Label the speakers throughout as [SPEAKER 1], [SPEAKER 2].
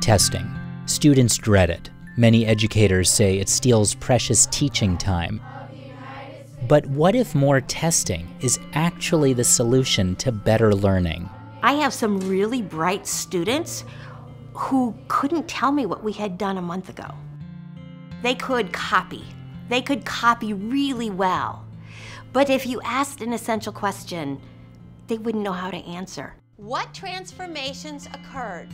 [SPEAKER 1] Testing. Students dread it. Many educators say it steals precious teaching time. But what if more testing is actually the solution to better learning?
[SPEAKER 2] I have some really bright students who couldn't tell me what we had done a month ago. They could copy. They could copy really well. But if you asked an essential question, they wouldn't know how to answer.
[SPEAKER 3] What transformations occurred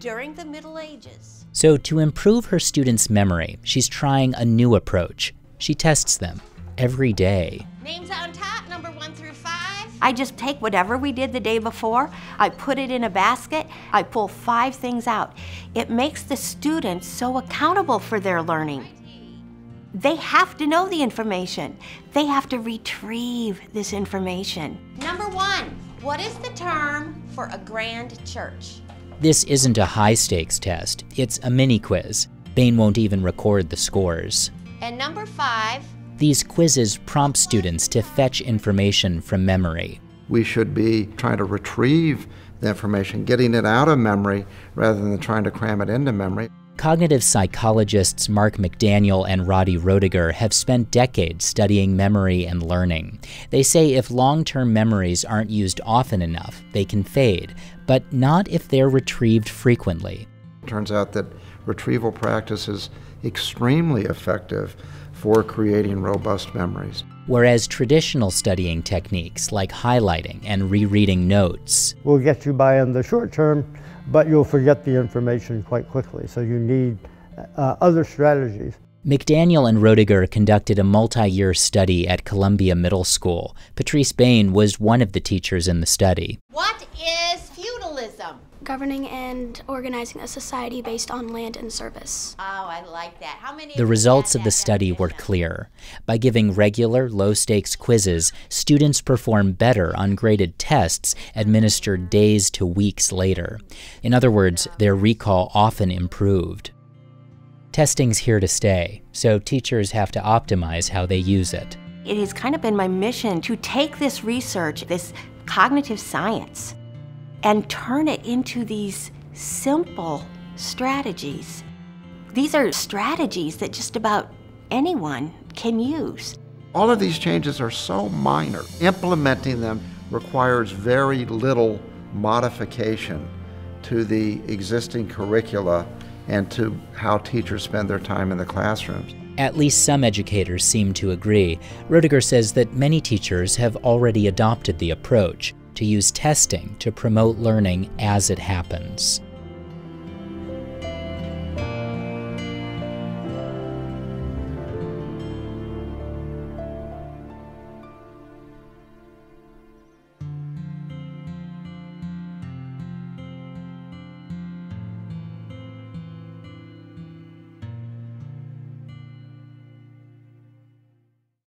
[SPEAKER 3] during the Middle Ages?
[SPEAKER 1] So, to improve her students' memory, she's trying a new approach. She tests them every day.
[SPEAKER 3] Names on top, number one through five.
[SPEAKER 2] I just take whatever we did the day before, I put it in a basket, I pull five things out. It makes the students so accountable for their learning. They have to know the information. They have to retrieve this information.
[SPEAKER 3] Number one, what is the term for a grand church?
[SPEAKER 1] This isn't a high stakes test, it's a mini quiz. Bain won't even record the scores.
[SPEAKER 3] And number five,
[SPEAKER 1] These quizzes prompt students to fetch information from memory.
[SPEAKER 4] We should be trying to retrieve the information, getting it out of memory rather than trying to cram it into memory.
[SPEAKER 1] Cognitive psychologists Mark McDaniel and Roddy Roediger have spent decades studying memory and learning. They say if long term memories aren't used often enough, they can fade, but not if they're retrieved frequently.
[SPEAKER 4] It turns out that retrieval practice is extremely effective for creating robust memories.
[SPEAKER 1] Whereas traditional studying techniques like highlighting and rereading notes
[SPEAKER 5] will get you by in the short term, but you'll forget the information quite quickly. So you need uh, other strategies.
[SPEAKER 1] McDaniel and Roediger conducted a multi year study at Columbia Middle School. Patrice Bain was one of the teachers in the study.
[SPEAKER 3] what is feudalism?
[SPEAKER 6] Governing and organizing a society based on land and service.
[SPEAKER 3] Oh, I like that. How many?
[SPEAKER 1] The results of the study were clear. By giving regular, low stakes quizzes, students perform better on graded tests administered days to weeks later. In other words, their recall often improved. Testing's here to stay, so teachers have to optimize how they use it.
[SPEAKER 2] It has kind of been my mission to take this research, this cognitive science, and turn it into these simple strategies. These are strategies that just about anyone can use.
[SPEAKER 4] All of these changes are so minor. Implementing them requires very little modification to the existing curricula and to how teachers spend their time in the classrooms.
[SPEAKER 1] At least some educators seem to agree. Roediger says that many teachers have already adopted the approach to use testing to promote learning as it happens.